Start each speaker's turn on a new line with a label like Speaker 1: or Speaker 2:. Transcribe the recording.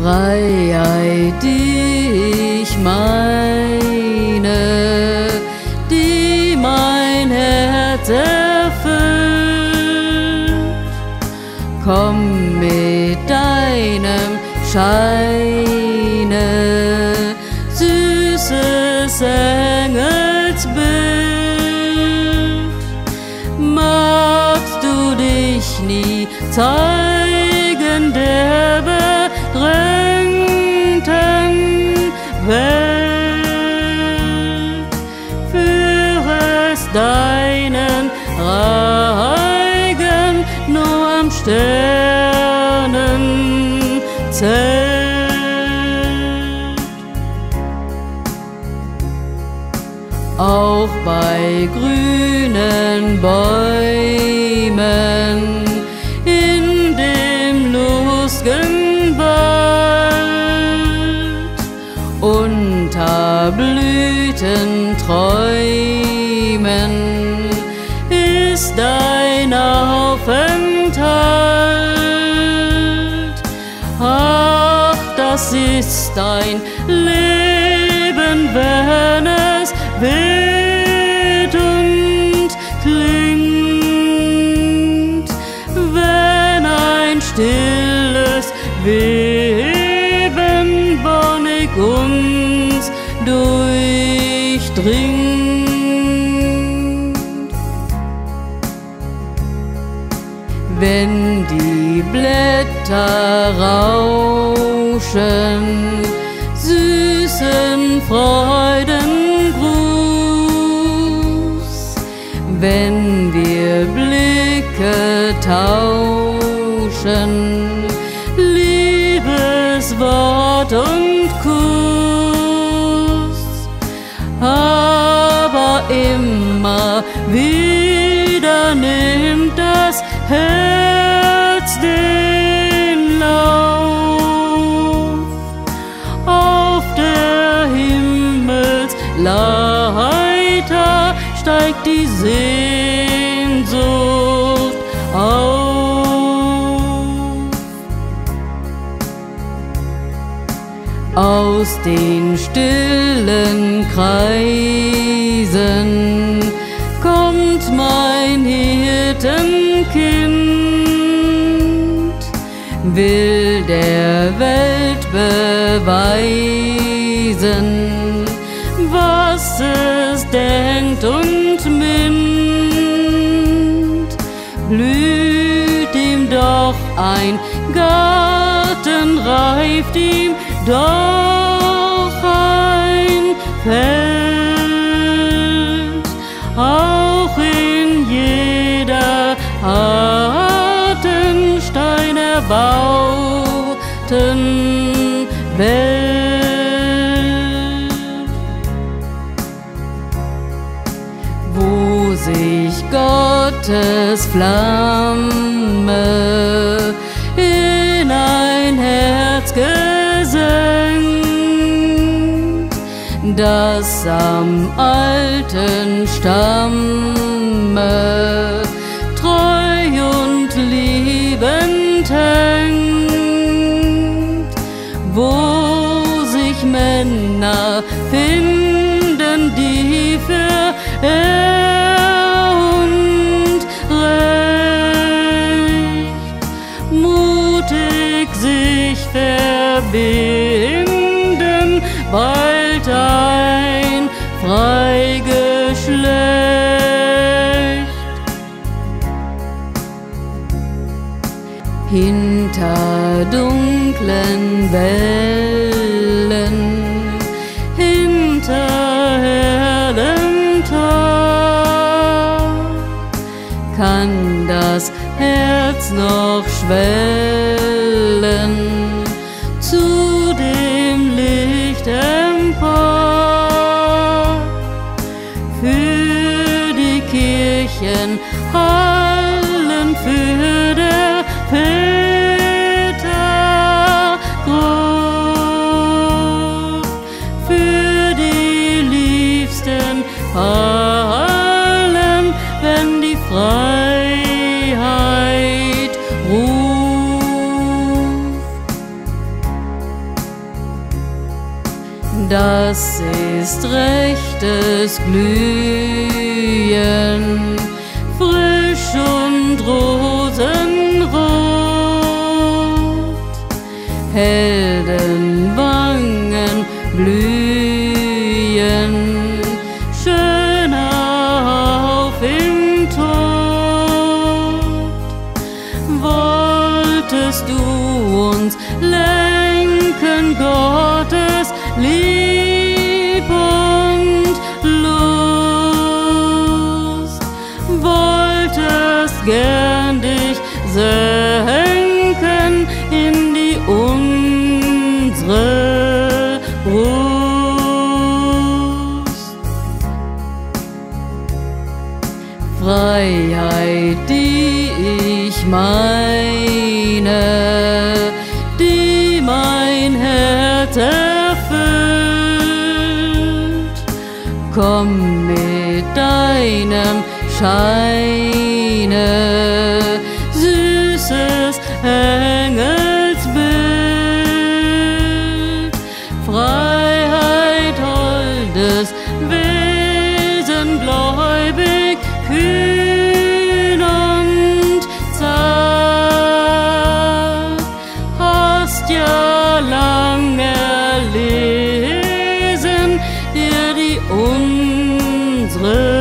Speaker 1: Freiheit, die ich meine, die mein Herz erfüllt. Komm mit deinem Scheine, süßes Engelsbild. Magst du dich nie zeigen Sternenzelt. Auch bei grünen Bäumen Das ist dein Leben, wenn es weht und klingt, wenn ein stilles Weben wonnig uns durchdringt. Wenn die Blätter rauschen, süßen Freudengruß, wenn wir Blicke tauschen, Liebeswort und Kuss, aber immer wieder nimmt das Herz den steigt die Sehnsucht auf. Aus den stillen Kreisen kommt mein Hirtenkind, will der Welt beweisen, was es denkt und minnt. Blüht ihm doch ein Garten, reift ihm doch ein Feld, auch in jeder harten Stein erbauten Welt, Gottes Flamme in ein Herz gesenkt, das am alten Stamme Hinter dunklen Wellen, hinter hellem Tor, kann das Herz noch schwellen das ist rechtes Glühen, frisch und rosenrot, Heldenwangen blühen, schöner auf im Tod. Wolltest du uns lenken, Gottes Lieb wolltest gern dich senken in die unsere Brust. Freiheit, die ich meine, die mein Herz erfüllt. Komm mit deinem Scheine, süßes Engelsbild, Freiheit, holdes Wesen, gläubig, kühn und zart, hast ja lang erlesen, dir die unsere